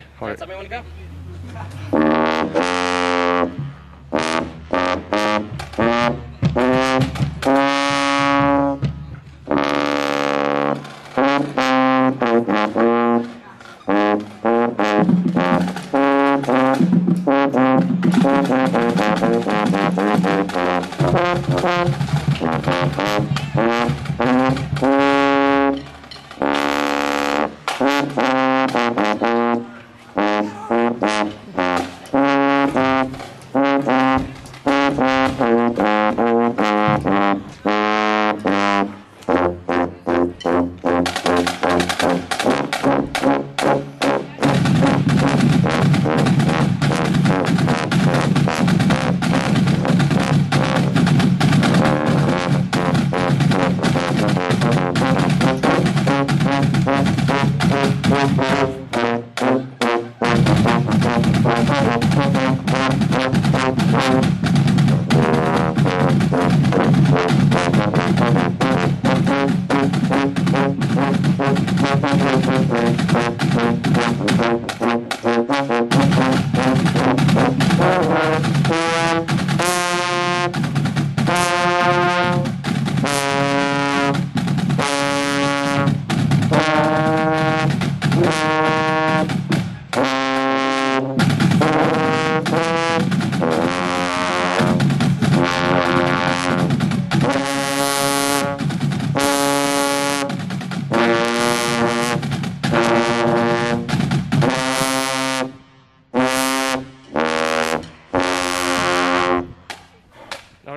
Heart. Somebody want to go? No,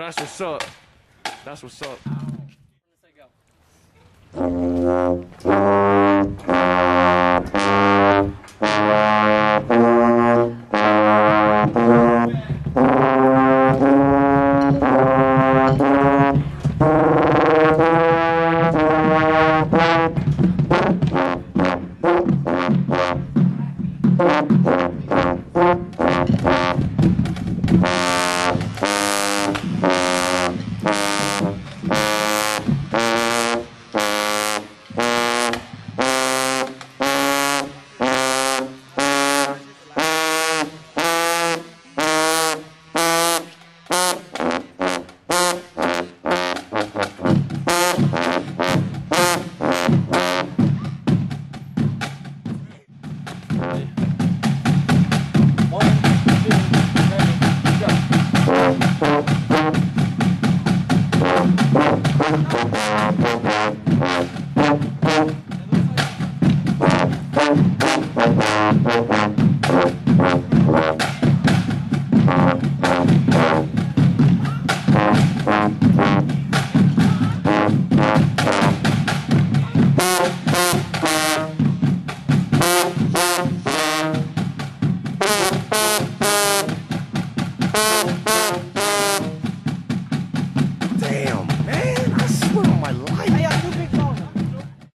that's what's up. That's what's up.